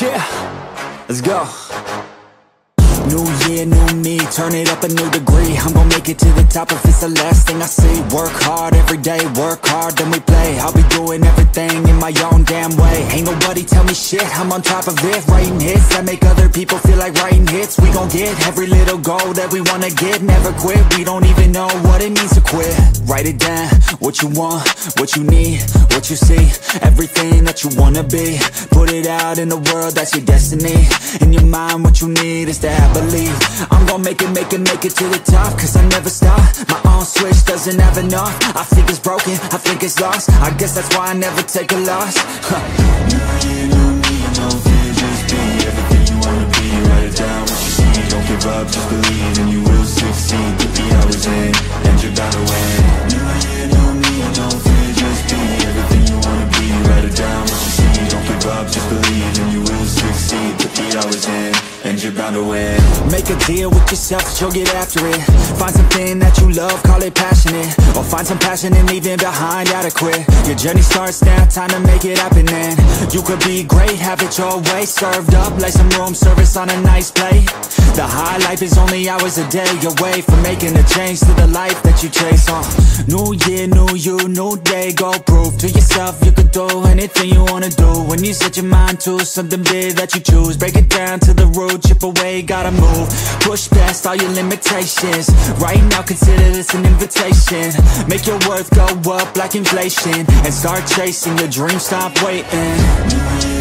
Yeah, let's go. New year, new me, turn it up a new degree. I'm gonna make it to the top if it's the last thing I see. Work hard every day, work hard, then we play. I'll be doing everything Ain't nobody tell me shit, I'm on top of it Writing hits that make other people feel like writing hits. We gon' get every little goal that we wanna get Never quit, we don't even know what it means to quit. Write it down, what you want, what you need, what you see. Everything that you wanna be. Put it out in the world, that's your destiny. In your mind, what you need is to have belief I'm gon' make it, make it, make it to the top Cause I never stop. My own switch doesn't have enough. I think it's broken, I think it's lost. I guess that's why I never take a loss Put the hours in, and you're bound to win. New year, new me, no fear, just be everything you wanna be. Write it down, what you see. Don't give up, just believe, and you will succeed. Put the hours in, and you're bound to win. Make a deal with yourself you'll get after it Find something that you love, call it passionate Or find some passion in leaving behind adequate Your journey starts now, time to make it happen and You could be great, have it your way Served up like some room service on a nice plate The high life is only hours a day away From making a change to the life that you chase uh. New year, new you, new day Go prove to yourself you can do anything you wanna do. When you set your mind to something big that you choose Break it down to the root, chip away, gotta move. Push past all your limitations. Right now consider this an invitation. Make your worth go up like inflation And start chasing your dreams, stop waiting